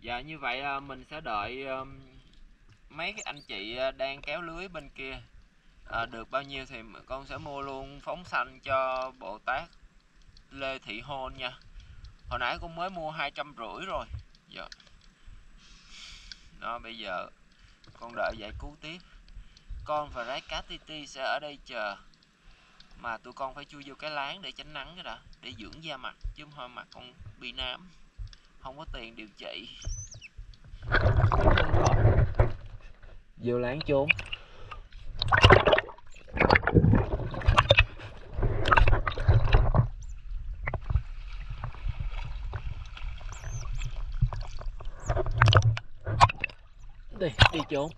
Dạ như vậy mình sẽ đợi mấy cái anh chị ờ, đang kéo lưới bên kia à, được bao nhiêu thì con sẽ mua luôn phóng xanh cho Bồ Tát Lê Thị Hôn nha. Hồi nãy con mới mua hai trăm rưỡi rồi. Dạ. Đó bây giờ con đợi giải cứu tiếp. Con và rái cá Titi sẽ ở đây chờ. Mà tụi con phải chui vô cái láng để tránh nắng cái đã, để dưỡng da mặt chứ không thôi mặt con bị nám. Không có tiền điều trị. Vô láng trốn. Đi, đi trốn.